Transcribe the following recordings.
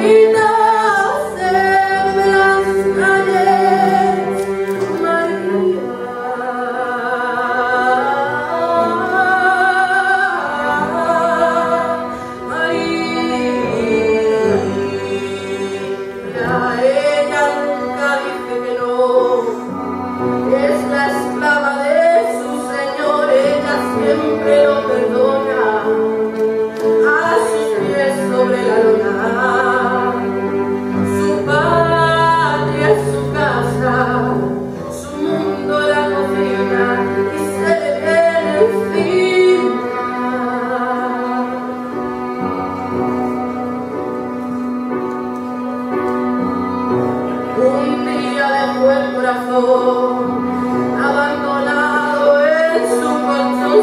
María, María ella nunca dice que no es la esclava de su señor, ella siempre lo perdona a sus pies sobre la lona.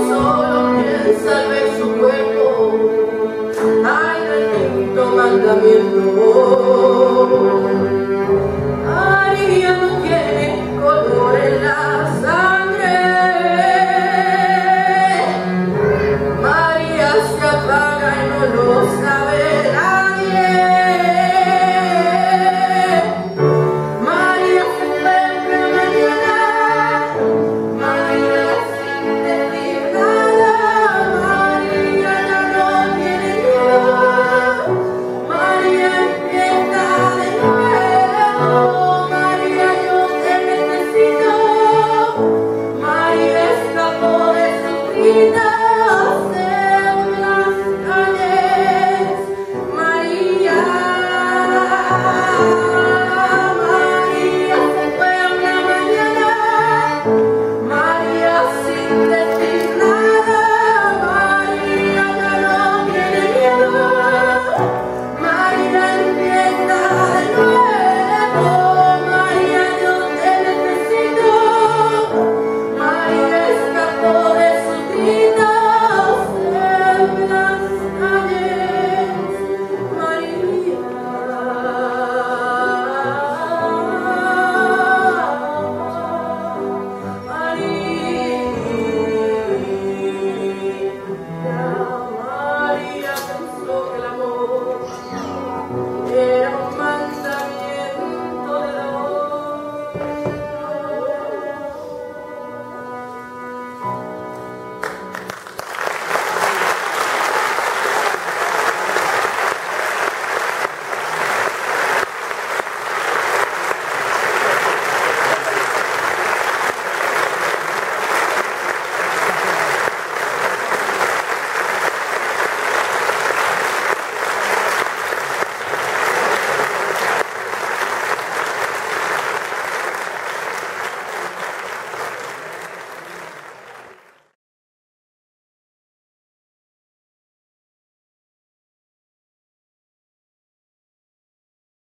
solo piensa al su cuerpo. Ay, del quinto mandamiento. you know